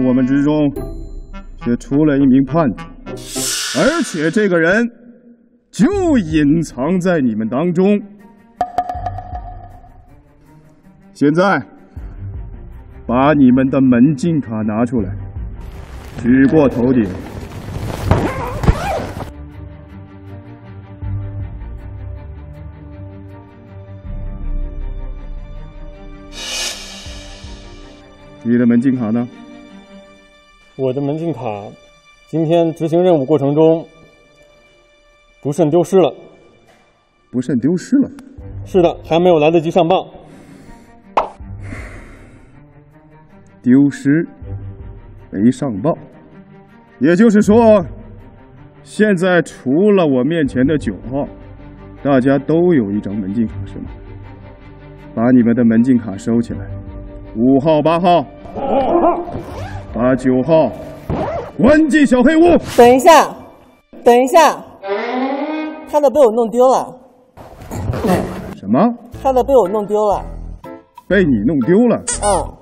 我们之中却出了一名叛徒，而且这个人就隐藏在你们当中。现在，把你们的门禁卡拿出来，举过头顶。你的门禁卡呢？我的门禁卡，今天执行任务过程中不慎丢失了。不慎丢失了？是的，还没有来得及上报。丢失，没上报，也就是说，现在除了我面前的九号，大家都有一张门禁卡，是吗？把你们的门禁卡收起来。五号、八号，把九号关进小黑屋。等一下，等一下，他的被我弄丢了。什么？他的被我弄丢了。被你弄丢了？嗯。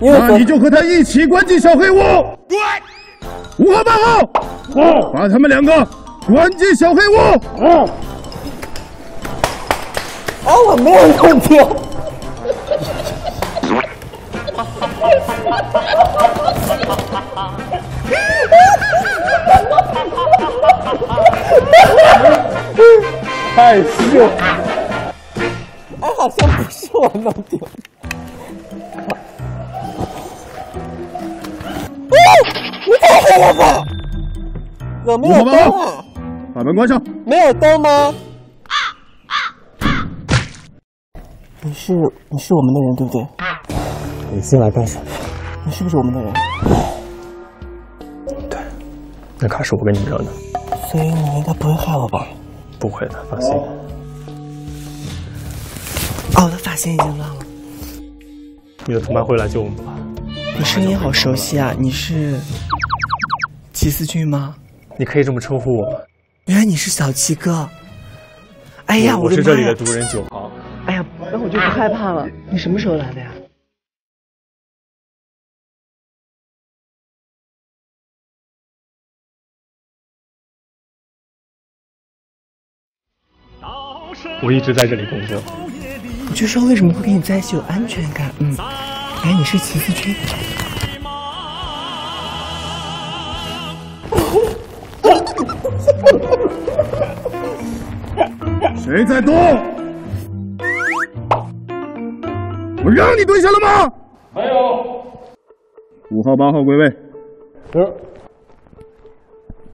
因为那你就和他一起关进小黑屋。对五号、八号，把他们两个关进小黑屋。啊，我没有弄丢。太秀！哎，好像不是我弄丢。哦，你太黑了吧？有没有灯啊？把门关上。没有灯吗？你是你是我们的人对不对？你进来干什么？你是不是我们的人？对，那卡是我给你扔的。所以你应该不会害我吧？不会的，放心。哦，我的发型已经乱了。你的同伴会来救我们吧？你声音好熟悉啊！你是齐思俊吗？你可以这么称呼我吗？原来你是小齐哥。哎呀，我是这里的独人九号。哎呀，那我就不害怕了。你什么时候来的呀？我一直在这里工作。我就说为什么会跟你在一起有安全感？嗯，哎，你是齐思君。谁在动？我让你蹲下了吗？没有。五号、八号归位。是。